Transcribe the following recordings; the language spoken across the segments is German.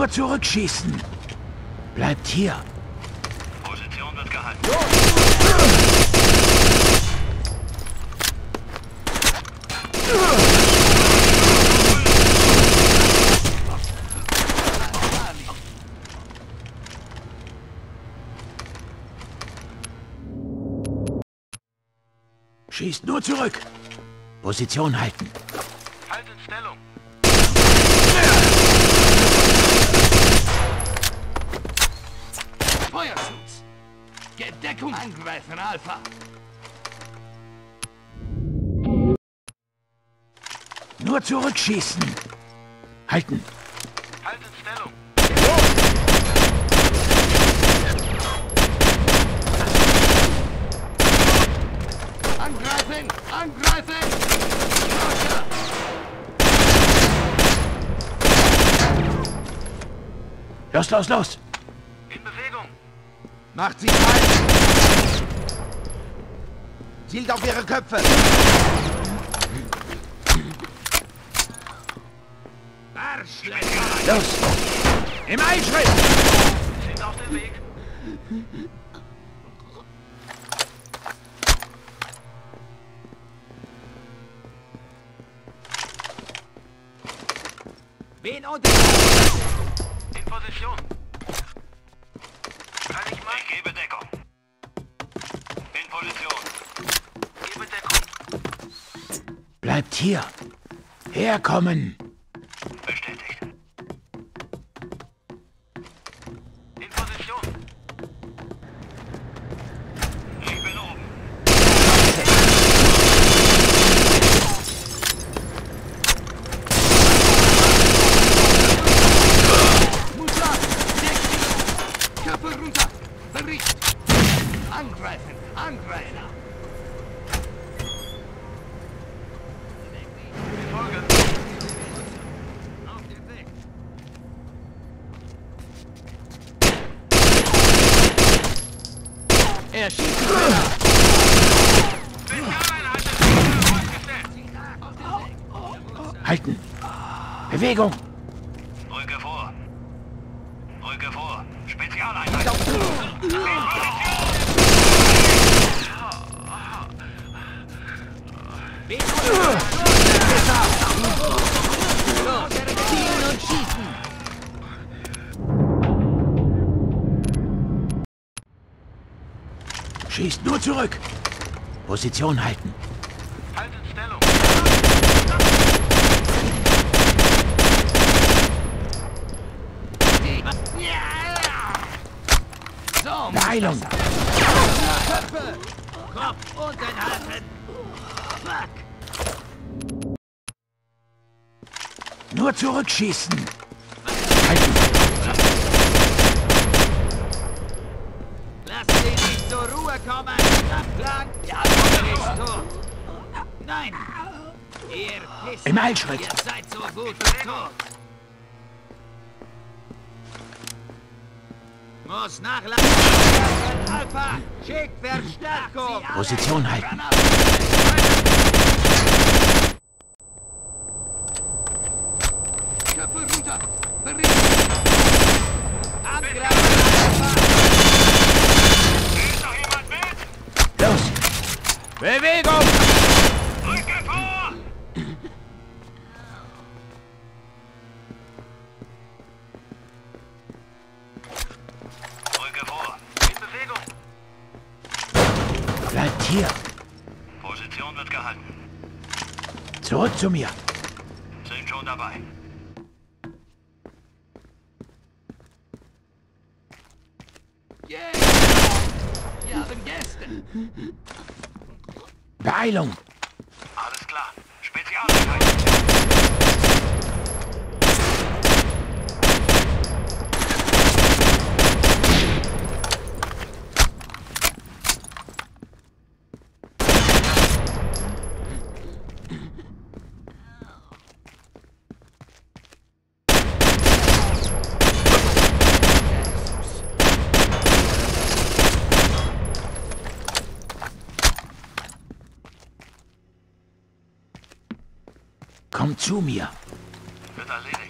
Nur zurückschießen. Bleibt hier. Position wird gehalten. Schießt nur zurück. Position halten. Halt in Stellung. Gebt Deckung! Angreifen, Alpha! Nur zurückschießen. Halten. Halt in Stellung. Angreifen! Angreifen! Los, los, los. Macht sie frei! Zielt auf ihre Köpfe! Los. Im Eilschritt. Sind auf dem Weg. Hier. Herkommen. Er schießt die Männer! Halten. Bewegung. Rücke vor. Rücke vor. Spezialeinheit. Los! Zielen und schießen! Schießt nur zurück. Position halten. Halt in Stellung. So! Beeilung. Köpfe! Kopf unten halten! Fuck! Nur zurückschießen. Halten. Lass sie nicht zur Ruhe kommen! Ist tot! Nein! Ihr Pisser! Im Eilschritt. Ihr seid so gut wie tot! Muss nachladen! Alpha! Schick Verstärkung! Position halten. Köpfe runter! Bericht! Angreifen! Ist Los. Bewegung. Rücke vor! Rücke vor. In Bewegung. Bleibt hier. Position wird gehalten. Zurück zu mir. Sind schon dabei. Yeah! Haben Gäste! Beeilung. Alles klar. Spezialeinheit. Komm zu mir. Wird erledigt.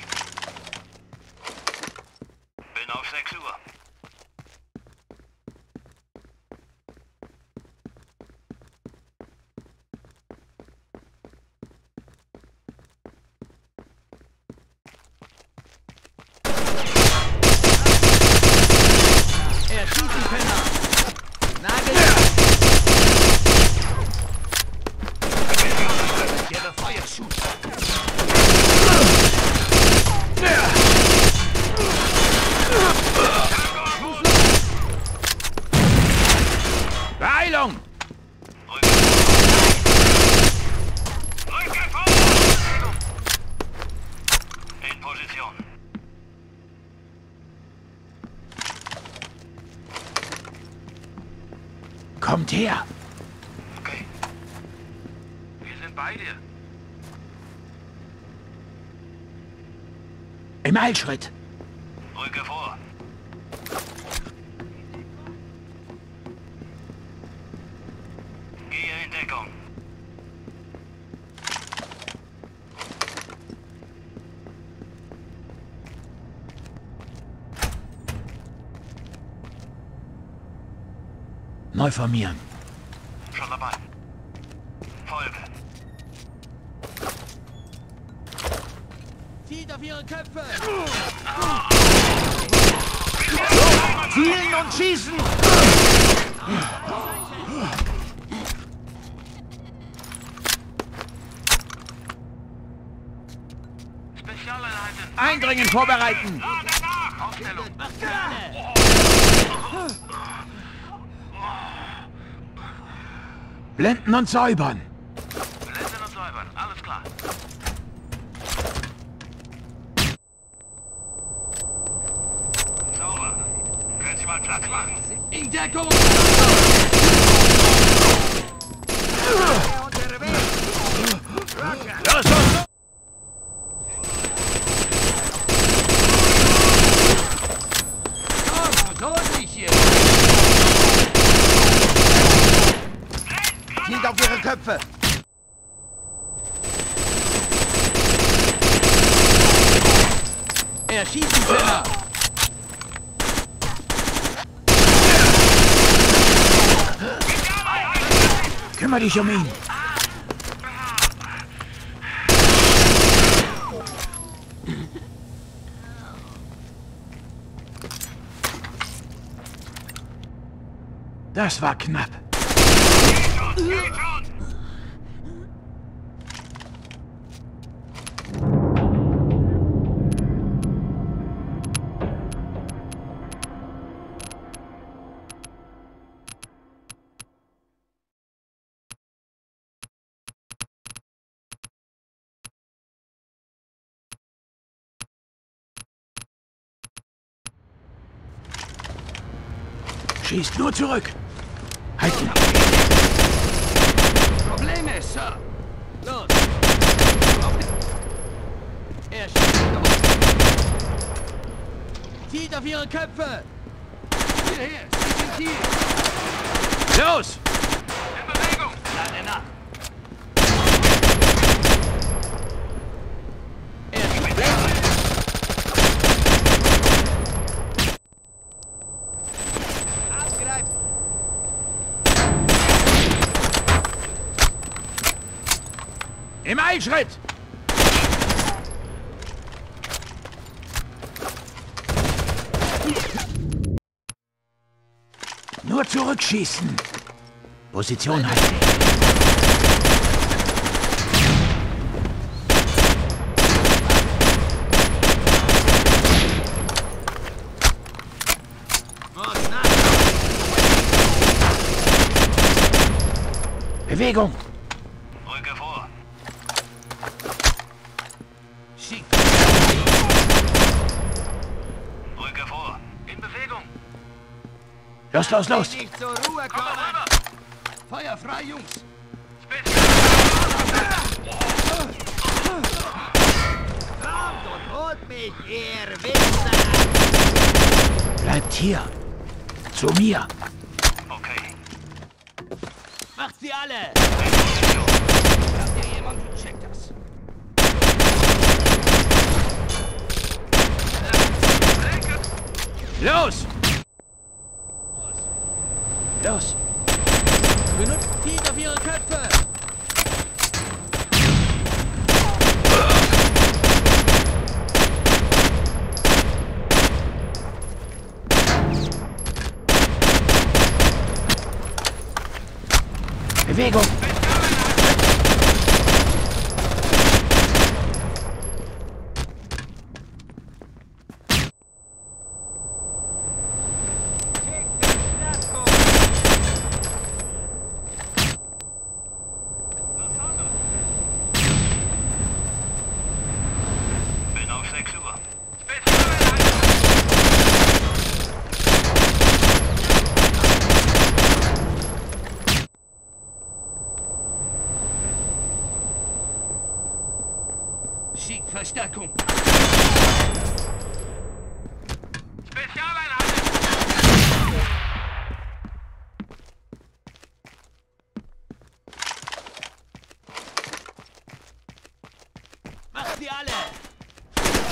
Position. Kommt her! Okay. Wir sind bei dir. Im Eilschritt! Rücke vor. Deckung. Neu formieren. Schon dabei. Folge. Zieht auf ihre Köpfe! Zielen und schießen! Eindringen vorbereiten! Blenden und säubern! Blenden und säubern. Alles klar. Sauber. Können Sie mal Platz machen? In Deckung! unterwegs! Los, los, los! Komm, deutlich hier! Zielt auf ihre Köpfe! Erschießen, Penner! Kümmer dich um ihn! Das war knapp. Schießt nur zurück! Halten! Sir! Los! Auf die- Erschießen! Zieht auf ihre Köpfe! Hierher! Sind hier! Los! In Bewegung! Lade nach! Erschießen! Angreifen! Im Eilschritt! Nur zurückschießen! Position halten! Bewegung! Rücke vor. Schick! Rücke vor. In Bewegung. Los, los, los! Nicht zur Ruhe Komm mal kommen! rüber. Feuer frei, Jungs! Kommt und holt mich, ihr Wichser! Bleibt hier! Zu mir! Okay. Macht sie alle! In Position. Habt ihr jemanden? Checkt das! Los! Los! Benutzt zieht auf ihre Köpfe! Bewegung! Sie alle!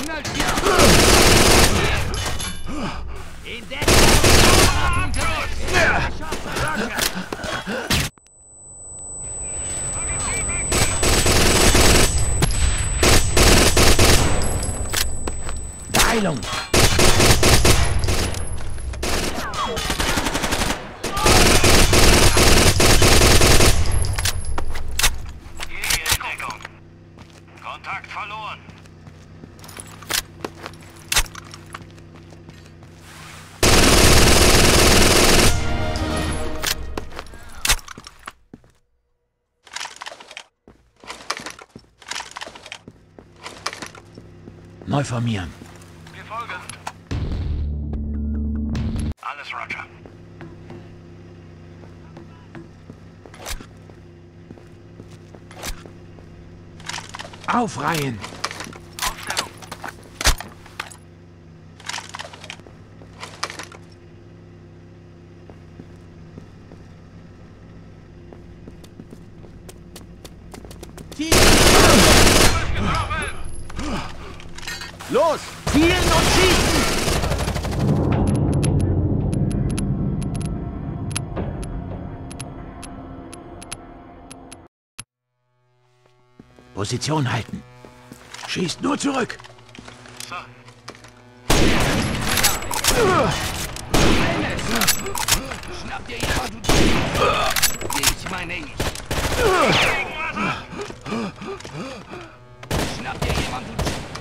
Schnell, hier! In Deckung! Beeilung! Hier Neu formieren. Wir folgen. Alles Roger. Aufreihen! Aufstellung. Los, zielen und schießen! Position halten. Schießt nur zurück. Schnapp dir jemand, du Ich meine ich. Schnapp dir jemand, du